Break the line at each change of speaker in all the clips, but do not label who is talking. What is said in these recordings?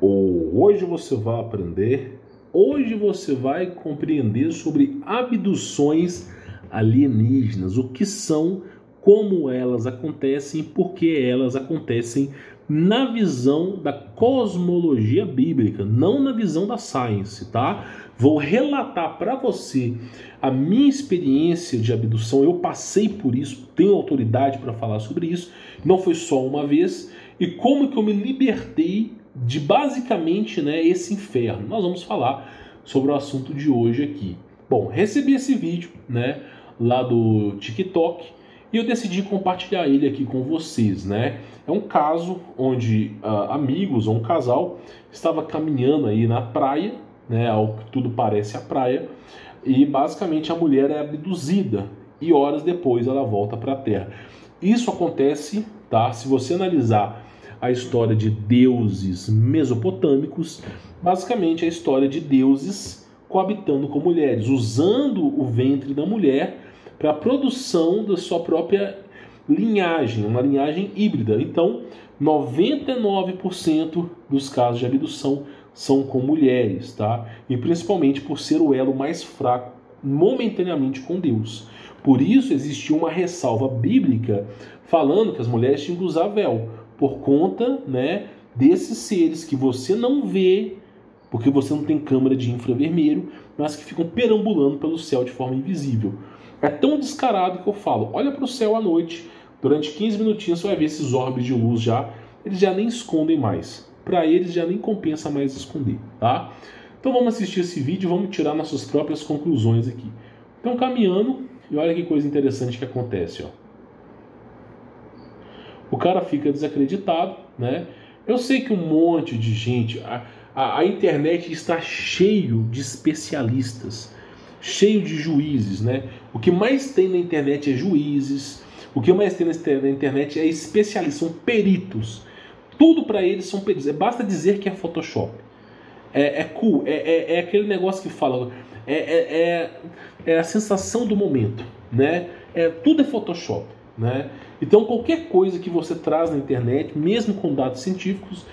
ou hoje você vai aprender, hoje você vai compreender sobre abduções alienígenas, o que são, como elas acontecem, por que elas acontecem na visão da cosmologia bíblica, não na visão da science, tá? Vou relatar para você a minha experiência de abdução. Eu passei por isso, tenho autoridade para falar sobre isso. Não foi só uma vez e como que eu me libertei de basicamente, né, esse inferno. Nós vamos falar sobre o assunto de hoje aqui. Bom, recebi esse vídeo, né, lá do TikTok e eu decidi compartilhar ele aqui com vocês, né? É um caso onde uh, amigos ou um casal estava caminhando aí na praia, né? Ao que tudo parece a praia, e basicamente a mulher é abduzida e horas depois ela volta para a Terra. Isso acontece, tá? Se você analisar a história de deuses mesopotâmicos, basicamente a história de deuses coabitando com mulheres, usando o ventre da mulher para a produção da sua própria linhagem, uma linhagem híbrida. Então, 99% dos casos de abdução são com mulheres, tá? E principalmente por ser o elo mais fraco momentaneamente com Deus. Por isso existiu uma ressalva bíblica falando que as mulheres tinham que usar véu, por conta, né, desses seres que você não vê, porque você não tem câmera de infravermelho, mas que ficam perambulando pelo céu de forma invisível. É tão descarado que eu falo, olha para o céu à noite, durante 15 minutinhos você vai ver esses orbes de luz já, eles já nem escondem mais. Para eles já nem compensa mais esconder, tá? Então vamos assistir esse vídeo vamos tirar nossas próprias conclusões aqui. Então caminhando, e olha que coisa interessante que acontece, ó. O cara fica desacreditado, né? Eu sei que um monte de gente, a, a, a internet está cheio de especialistas, cheio de juízes, né? O que mais tem na internet é juízes, o que mais tem na internet é especialistas, são peritos. Tudo para eles são peritos. É, basta dizer que é Photoshop. É, é cool, é, é, é, aquele negócio que fala. É, é, é, é, a sensação do momento, né? É, tudo é Photoshop, né? Então qualquer coisa que você traz na internet, mesmo com dados científicos,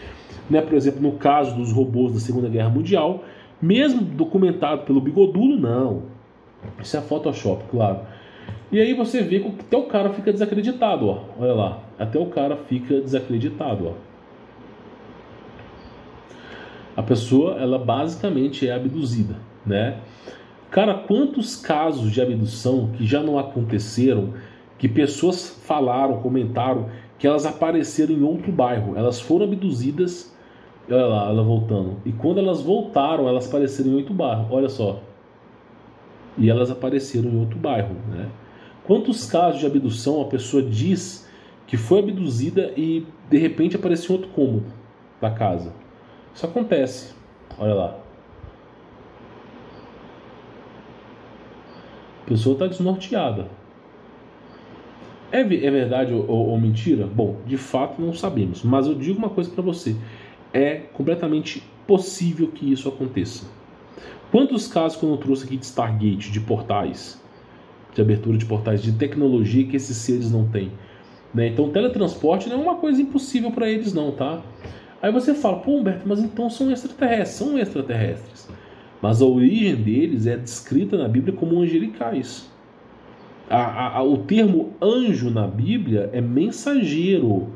né? Por exemplo, no caso dos robôs da Segunda Guerra Mundial, mesmo documentado pelo Bigodulo, não. Isso é Photoshop, claro. E aí você vê que até o cara fica desacreditado, ó. Olha lá, até o cara fica desacreditado, ó. A pessoa, ela basicamente é abduzida, né? Cara, quantos casos de abdução que já não aconteceram, que pessoas falaram, comentaram que elas apareceram em outro bairro, elas foram abduzidas Olha lá, ela voltando. E quando elas voltaram, elas apareceram em outro bairro. Olha só. E elas apareceram em outro bairro, né? Quantos casos de abdução a pessoa diz que foi abduzida e de repente apareceu em outro cômodo da casa? Isso acontece. Olha lá. A pessoa está desnorteada. É, é verdade ou, ou, mentira? Bom, de fato não sabemos. Mas eu digo uma coisa para você é completamente possível que isso aconteça. Quantos casos que eu não trouxe aqui de Stargate, de portais, de abertura de portais, de tecnologia que esses seres não têm? Né? Então, teletransporte não é uma coisa impossível para eles, não, tá? Aí você fala, pô, Humberto, mas então são extraterrestres, são extraterrestres. Mas a origem deles é descrita na Bíblia como angelicais. A, a, o termo anjo na Bíblia é mensageiro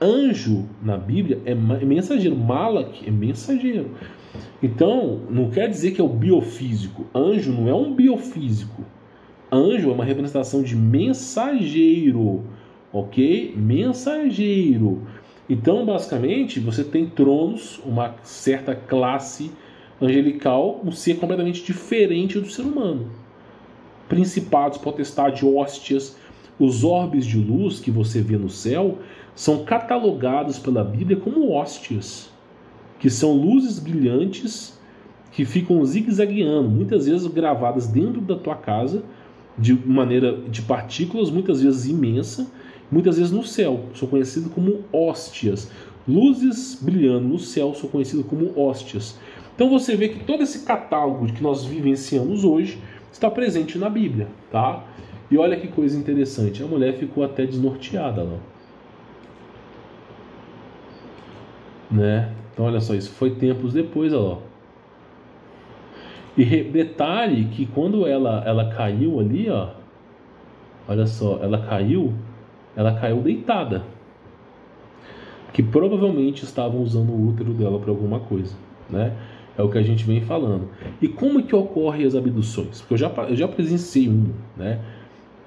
Anjo na Bíblia é mensageiro, Malak é mensageiro. Então, não quer dizer que é o biofísico. Anjo não é um biofísico. Anjo é uma representação de mensageiro, ok? Mensageiro. Então, basicamente, você tem tronos, uma certa classe angelical, um ser completamente diferente do ser humano. Principados, potestades, hóstias, os orbes de luz que você vê no céu são catalogados pela Bíblia como hóstias, que são luzes brilhantes que ficam zigue-zagueando, muitas vezes gravadas dentro da tua casa, de maneira de partículas, muitas vezes imensa, muitas vezes no céu, são conhecidas como hóstias. Luzes brilhando no céu são conhecidas como hóstias. Então você vê que todo esse catálogo que nós vivenciamos hoje está presente na Bíblia, tá? E olha que coisa interessante, a mulher ficou até desnorteada, não? né? Então olha só, isso foi tempos depois, ó. E detalhe que quando ela, ela caiu ali, ó, olha só, ela caiu, ela caiu deitada. Que provavelmente estavam usando o útero dela para alguma coisa, né? É o que a gente vem falando. E como que ocorrem as abduções? Porque eu já, eu já presenciei um, né?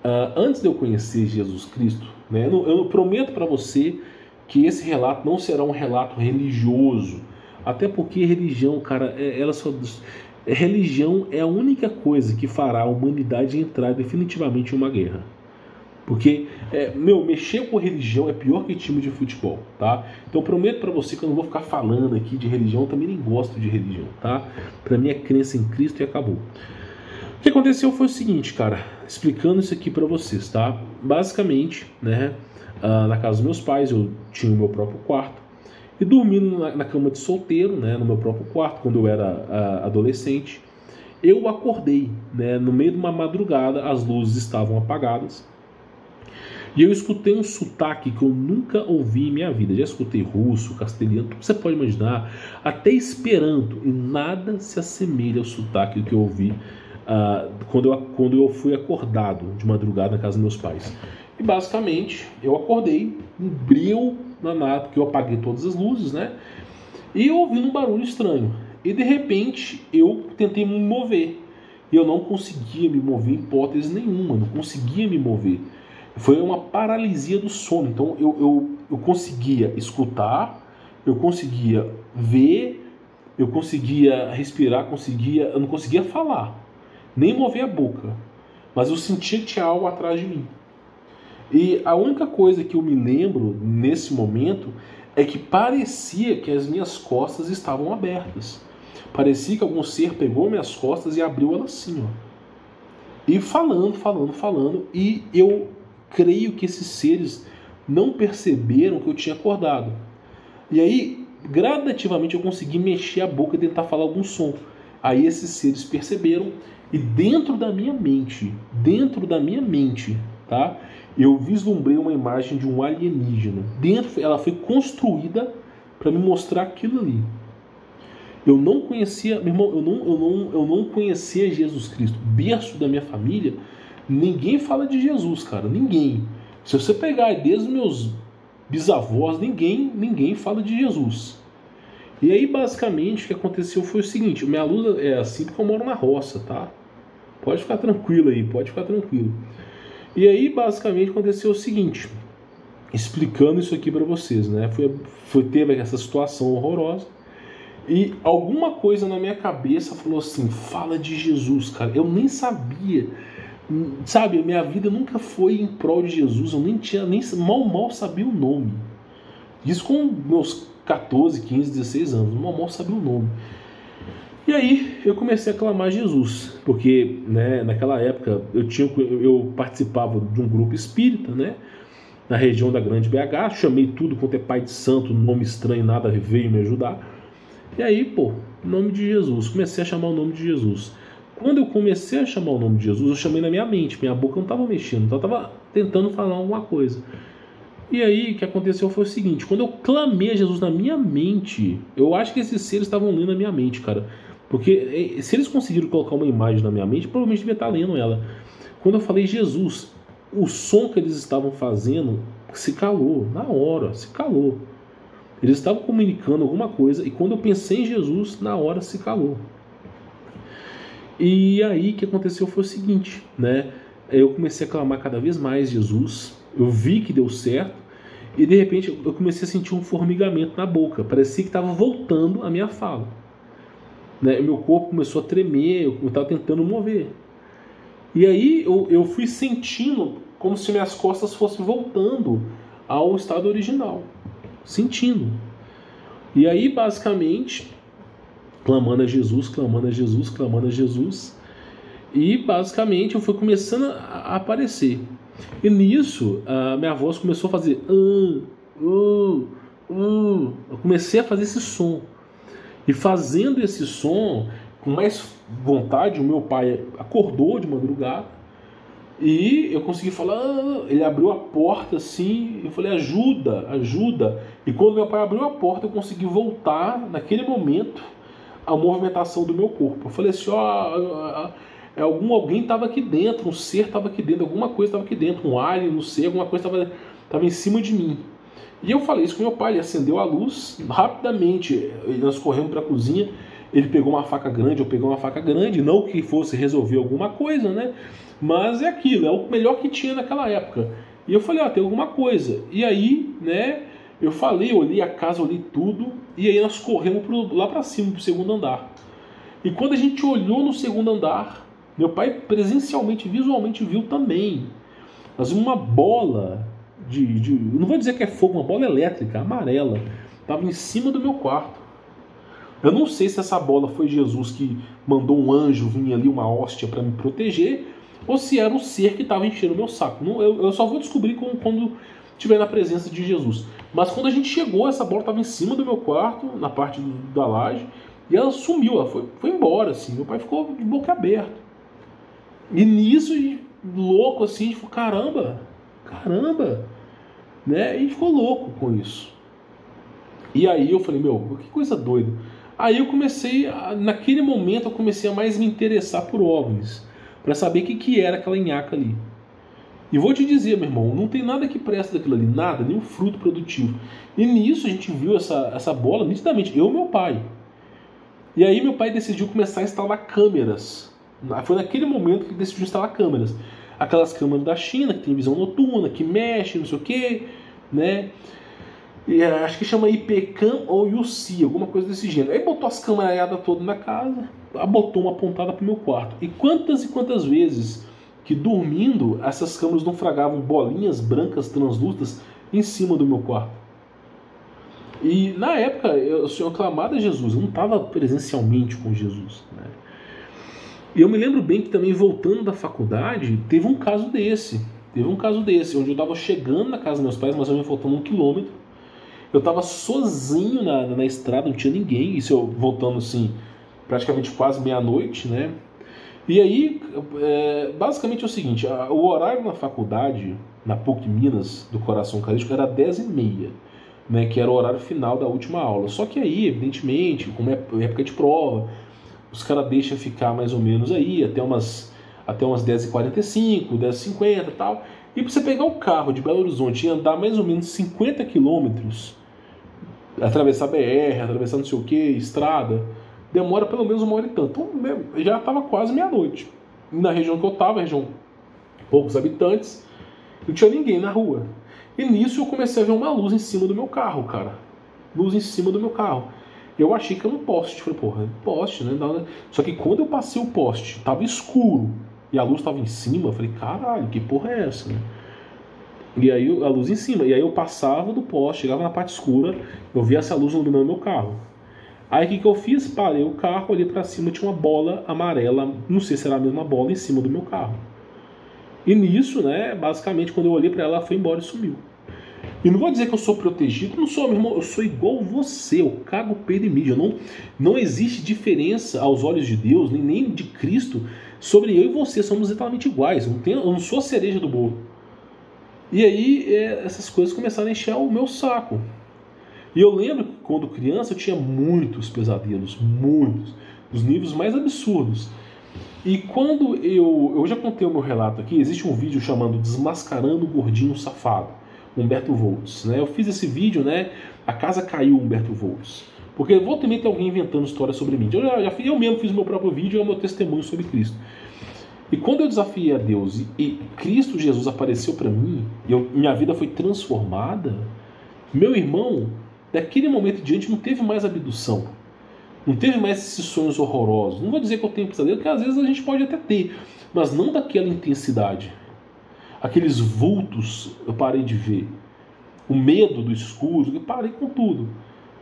Uh, antes de eu conhecer Jesus Cristo, né, eu, eu prometo para você que esse relato não será um relato religioso, até porque religião, cara, é, ela só religião é a única coisa que fará a humanidade entrar definitivamente em uma guerra. Porque, é, meu, mexer com religião é pior que time de futebol, tá? Então prometo para você que eu não vou ficar falando aqui de religião, também nem gosto de religião, tá? Para mim é crença em Cristo e acabou. O que aconteceu foi o seguinte, cara, explicando isso aqui para vocês, tá? Basicamente, né, ah, na casa dos meus pais eu tinha o meu próprio quarto, e dormindo na, na cama de solteiro, né, no meu próprio quarto, quando eu era uh, adolescente, eu acordei, né, no meio de uma madrugada, as luzes estavam apagadas, e eu escutei um sotaque que eu nunca ouvi em minha vida. Já escutei russo, castelhano, tudo que você pode imaginar, até esperanto, e nada se assemelha ao sotaque que eu ouvi uh, quando, eu, quando eu fui acordado de madrugada na casa dos meus pais. E basicamente eu acordei, um brilho danado, porque eu apaguei todas as luzes, né? E eu ouvi um barulho estranho. E de repente eu tentei me mover. E eu não conseguia me mover em hipótese nenhuma, não conseguia me mover. Foi uma paralisia do sono. Então eu, eu, eu conseguia escutar, eu conseguia ver, eu conseguia respirar, conseguia, eu não conseguia falar, nem mover a boca. Mas eu sentia que tinha algo atrás de mim. E a única coisa que eu me lembro nesse momento é que parecia que as minhas costas estavam abertas. Parecia que algum ser pegou minhas costas e abriu elas assim, ó. E falando, falando, falando, e eu creio que esses seres não perceberam que eu tinha acordado. E aí, gradativamente, eu consegui mexer a boca e tentar falar algum som. Aí esses seres perceberam e dentro da minha mente, dentro da minha mente, tá? eu vislumbrei uma imagem de um alienígena. Dentro, ela foi construída para me mostrar aquilo ali. Eu não conhecia, meu irmão, eu não, eu não, eu não conhecia Jesus Cristo. Berço da minha família, ninguém fala de Jesus, cara, ninguém. Se você pegar desde meus bisavós, ninguém, ninguém fala de Jesus. E aí, basicamente, o que aconteceu foi o seguinte: minha luz é assim porque eu moro na roça, tá? Pode ficar tranquilo aí, pode ficar tranquilo. E aí, basicamente, aconteceu o seguinte, explicando isso aqui para vocês, né? Foi, foi teve essa situação horrorosa e alguma coisa na minha cabeça falou assim: fala de Jesus, cara. Eu nem sabia, sabe? Minha vida nunca foi em prol de Jesus. Eu nem tinha, nem mal mal sabia o nome. Isso com meus 14, 15, 16 anos. Mal mal sabia o nome. E aí eu comecei a clamar Jesus, porque né, naquela época eu, tinha, eu participava de um grupo espírita, né? Na região da Grande BH, chamei tudo quanto é pai de santo, nome estranho, nada veio me ajudar. E aí, pô, nome de Jesus, comecei a chamar o nome de Jesus. Quando eu comecei a chamar o nome de Jesus, eu chamei na minha mente, minha boca não estava mexendo, então eu estava tentando falar alguma coisa. E aí, o que aconteceu foi o seguinte: quando eu clamei a Jesus na minha mente, eu acho que esses seres estavam lendo na minha mente, cara. Porque eh, se eles conseguiram colocar uma imagem na minha mente, provavelmente devia estar lendo ela. Quando eu falei Jesus, o som que eles estavam fazendo se calou, na hora, se calou. Eles estavam comunicando alguma coisa e quando eu pensei em Jesus, na hora se calou. E aí o que aconteceu foi o seguinte, né? Eu comecei a clamar cada vez mais Jesus, eu vi que deu certo e de repente eu comecei a sentir um formigamento na boca, parecia que estava voltando a minha fala. Né? Meu corpo começou a tremer, eu estava tentando mover. E aí eu, eu fui sentindo como se minhas costas fossem voltando ao estado original. Sentindo. E aí, basicamente, clamando a Jesus, clamando a Jesus, clamando a Jesus. E basicamente eu fui começando a aparecer. E nisso, a minha voz começou a fazer. Uh, uh, uh. Eu comecei a fazer esse som. E fazendo esse som com mais vontade, o meu pai acordou de madrugada E eu consegui falar, ah, ele abriu a porta assim, eu falei, ajuda, ajuda. E quando meu pai abriu a porta, eu consegui voltar naquele momento a movimentação do meu corpo. Eu falei assim, ó, é algum alguém estava aqui dentro, um ser estava aqui dentro, alguma coisa estava aqui dentro, um alien, não sei, alguma coisa estava tava em cima de mim. E eu falei isso com meu pai, ele acendeu a luz rapidamente, nós corremos para a cozinha, ele pegou uma faca grande, eu peguei uma faca grande, não que fosse resolver alguma coisa, né? Mas é aquilo, é o melhor que tinha naquela época. E eu falei, ó, ah, tem alguma coisa. E aí, né, eu falei, olhei a casa, olhei tudo, e aí nós corremos pro, lá para cima, pro segundo andar. E quando a gente olhou no segundo andar, meu pai presencialmente, visualmente viu também. Nós vimos uma bola de, de, Não vou dizer que é fogo, uma bola elétrica, amarela. Estava em cima do meu quarto. Eu não sei se essa bola foi Jesus que mandou um anjo vir ali, uma hóstia, para me proteger, ou se era o ser que estava enchendo o meu saco. Não, eu, eu, só vou descobrir quando estiver na presença de Jesus. Mas quando a gente chegou, essa bola estava em cima do meu quarto, na parte do, da laje, e ela sumiu, ela foi, foi embora, assim. Meu pai ficou de boca aberta. E nisso, louco assim, a gente falou, caramba, caramba, né? E ficou louco com isso. E aí eu falei, meu, que coisa doida. Aí eu comecei, a, naquele momento eu comecei a mais me interessar por OVNIs, para saber o que, que era aquela nhaca ali. E vou te dizer, meu irmão, não tem nada que presta daquilo ali, nada, nenhum fruto produtivo. E nisso a gente viu essa, essa bola nitidamente, eu e meu pai. E aí meu pai decidiu começar a instalar câmeras. Foi naquele momento que ele decidiu instalar câmeras. Aquelas câmeras da China, que tem visão noturna, que mexe, não sei o quê, né? E, é, acho que chama IPCAM ou UC, alguma coisa desse gênero. Aí botou as câmeras todas na casa, botou uma pontada pro meu quarto. E quantas e quantas vezes que dormindo essas câmeras não fragavam bolinhas brancas translúcidas em cima do meu quarto. E na época eu tinha clamado a Jesus, eu não estava presencialmente com Jesus. Né? E eu me lembro bem que também voltando da faculdade, teve um caso desse. Teve um caso desse, onde eu estava chegando na casa dos meus pais, mas eu me faltando um quilômetro. Eu estava sozinho na, na estrada, não tinha ninguém. Isso eu voltando assim, praticamente quase meia-noite, né? E aí, é, basicamente é o seguinte: a, o horário na faculdade, na PUC Minas, do Coração Carístico, era 10h30 né, que era o horário final da última aula. Só que aí, evidentemente, como é época de prova, os caras deixam ficar mais ou menos aí até umas, até umas 10h45, 10h50 e tal. E para você pegar o carro de Belo Horizonte e andar mais ou menos 50 quilômetros, atravessar BR, atravessar não sei o que, estrada, demora pelo menos uma hora e tanto. Então, já estava quase meia-noite. Na região que eu estava, região poucos habitantes, não tinha ninguém na rua. E nisso eu comecei a ver uma luz em cima do meu carro, cara. Luz em cima do meu carro. Eu achei que era um poste. Falei, porra, é poste, né? Só que quando eu passei o poste, tava escuro e a luz estava em cima, eu falei, caralho, que porra é essa, né? E aí a luz em cima. E aí eu passava do poste, chegava na parte escura, eu via essa luz iluminando meu carro. Aí o que, que eu fiz? Parei o carro, olhei para cima, tinha uma bola amarela, não sei se era a mesma bola, em cima do meu carro. E nisso, né, basicamente, quando eu olhei para ela, ela foi embora e sumiu. E não vou dizer que eu sou protegido, não sou, meu irmão, eu sou igual você, eu cago peido e mídia. Não, não existe diferença aos olhos de Deus, nem, nem de Cristo, sobre eu e você, somos exatamente iguais. Eu não, tenho, eu não sou a cereja do bolo. E aí é, essas coisas começaram a encher o meu saco. E eu lembro que quando criança eu tinha muitos pesadelos, muitos, dos níveis mais absurdos. E quando eu. Eu já contei o meu relato aqui, existe um vídeo chamando Desmascarando o Gordinho Safado, Humberto Volts. Né? Eu fiz esse vídeo, né? A casa caiu, Humberto Volts. Porque volta e meia tem alguém inventando história sobre mim. Eu, já, já, eu mesmo fiz meu próprio vídeo, é o meu testemunho sobre Cristo. E quando eu desafiei a Deus e, e Cristo Jesus apareceu para mim, e eu, minha vida foi transformada, meu irmão, daquele momento em diante não teve mais abdução. Não teve mais esses sonhos horrorosos. Não vou dizer que eu tenho pesadelo, porque às vezes a gente pode até ter, mas não daquela intensidade. Aqueles vultos eu parei de ver. O medo do escuro, eu parei com tudo.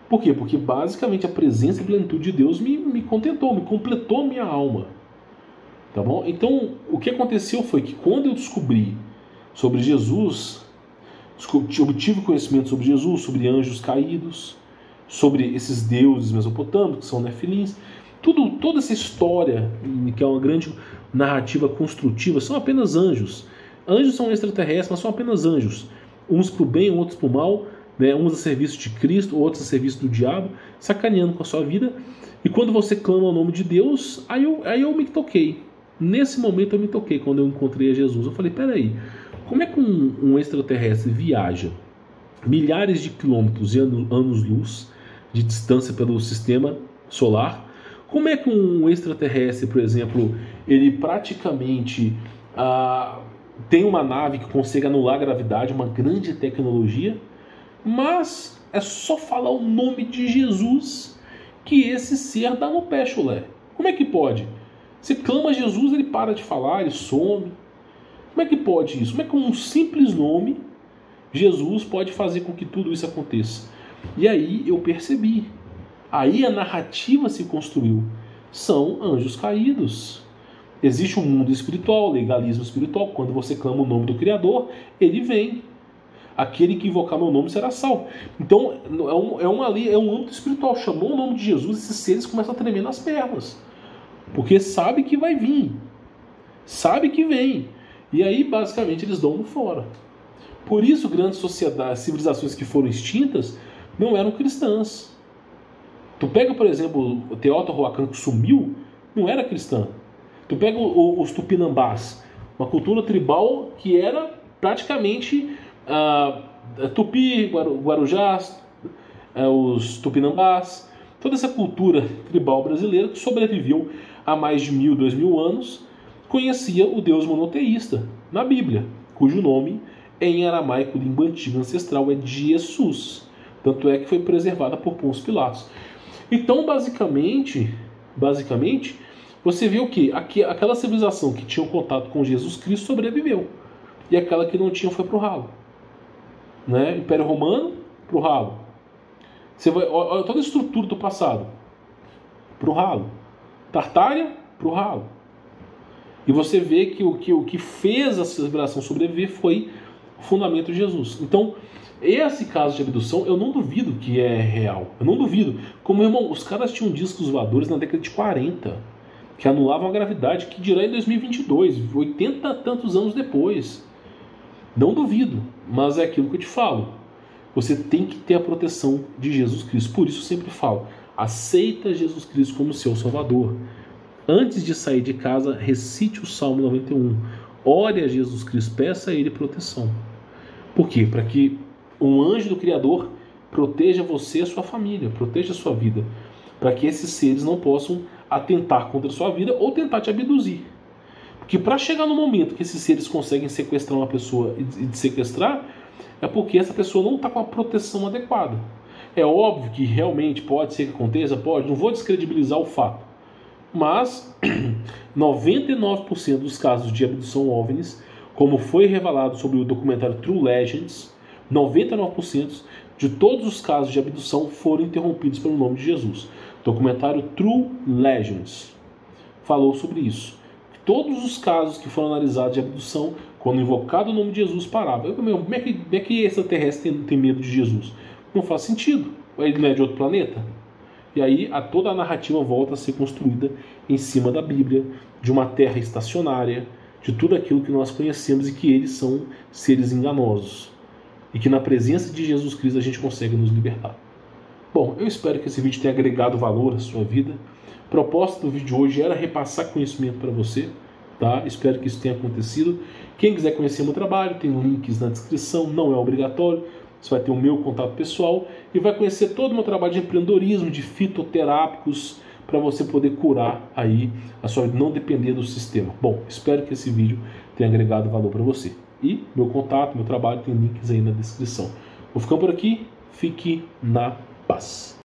Por quê? Porque basicamente a presença e a plenitude de Deus me, me contentou, me completou minha alma. Tá bom? Então, o que aconteceu foi que quando eu descobri sobre Jesus, obtive conhecimento sobre Jesus, sobre anjos caídos, sobre esses deuses mesopotâmicos, que são nefilins. Tudo, toda essa história, que é uma grande narrativa construtiva, são apenas anjos. Anjos são extraterrestres, mas são apenas anjos. Uns para o bem, outros para o mal, né? uns a serviço de Cristo, outros a serviço do diabo, sacaneando com a sua vida. E quando você clama o nome de Deus, aí eu, aí eu me toquei. Nesse momento eu me toquei quando eu encontrei a Jesus. Eu falei: peraí, como é que um, um extraterrestre viaja milhares de quilômetros e anos-luz de distância pelo sistema solar? Como é que um extraterrestre, por exemplo, ele praticamente ah, tem uma nave que consegue anular a gravidade, uma grande tecnologia, mas é só falar o nome de Jesus que esse ser dá no pé, chulé. Como é que pode? Você clama Jesus, ele para de falar, ele some. Como é que pode isso? Como é que um simples nome Jesus pode fazer com que tudo isso aconteça? E aí eu percebi. Aí a narrativa se construiu. São anjos caídos. Existe um mundo espiritual, legalismo espiritual. Quando você clama o nome do Criador, ele vem. Aquele que invocar meu nome será salvo. Então é um, é uma é um âmbito espiritual. Chamou o nome de Jesus, esses seres começam a tremer nas pernas. Porque sabe que vai vir. Sabe que vem. E aí, basicamente, eles dão no fora. Por isso, grandes sociedades, civilizações que foram extintas, não eram cristãs. Tu pega, por exemplo, o Teotihuacan que sumiu, não era cristã. Tu pega os tupinambás, uma cultura tribal que era praticamente uh, tupi, guarujás, uh, os tupinambás, toda essa cultura tribal brasileira que sobreviveu há mais de mil, dois mil anos, conhecia o Deus monoteísta na Bíblia, cujo nome em aramaico, língua antiga ancestral, é Jesus. Tanto é que foi preservada por Pôncio Pilatos. Então, basicamente, basicamente, você vê o que? Aquela civilização que tinha um contato com Jesus Cristo sobreviveu. E aquela que não tinha foi para o ralo. Né? Império Romano, para o ralo. Você vai, olha toda a estrutura do passado. Para o ralo. Tartária, para o ralo. E você vê que o que, o que fez a civilização sobreviver foi o fundamento de Jesus. Então, esse caso de abdução, eu não duvido que é real. Eu não duvido. Como, irmão, os caras tinham discos voadores na década de 40 que anulavam a gravidade, que dirá em 2022, 80 tantos anos depois. Não duvido, mas é aquilo que eu te falo. Você tem que ter a proteção de Jesus Cristo. Por isso eu sempre falo: aceita Jesus Cristo como seu Salvador. Antes de sair de casa, recite o Salmo 91. Ore a Jesus Cristo, peça a Ele proteção. Por quê? Para que um anjo do Criador proteja você e a sua família, proteja a sua vida. Para que esses seres não possam atentar contra a sua vida ou tentar te abduzir. Porque para chegar no momento que esses seres conseguem sequestrar uma pessoa e sequestrar, é porque essa pessoa não está com a proteção adequada. É óbvio que realmente pode ser que aconteça, pode, não vou descredibilizar o fato. Mas 99% dos casos de abdução OVNIs como foi revelado sobre o documentário True Legends, 99% de todos os casos de abdução foram interrompidos pelo nome de Jesus. Documentário True Legends falou sobre isso. Todos os casos que foram analisados de abdução, quando invocado o nome de Jesus, paravam. Como é que, como é que extraterrestre tem, tem medo de Jesus? Não faz sentido. Ele não é de outro planeta? E aí a, toda a narrativa volta a ser construída em cima da Bíblia, de uma terra estacionária, de tudo aquilo que nós conhecemos e que eles são seres enganosos. E que na presença de Jesus Cristo a gente consegue nos libertar. Bom, eu espero que esse vídeo tenha agregado valor à sua vida. A proposta do vídeo de hoje era repassar conhecimento para você. Tá? Espero que isso tenha acontecido. Quem quiser conhecer meu trabalho, tem links na descrição, não é obrigatório. Você vai ter o meu contato pessoal e vai conhecer todo o meu trabalho de empreendedorismo, de fitoterápicos, para você poder curar aí a sua vida, não depender do sistema. Bom, espero que esse vídeo tenha agregado valor para você. E meu contato, meu trabalho tem links aí na descrição. Vou ficando por aqui, fique na paz.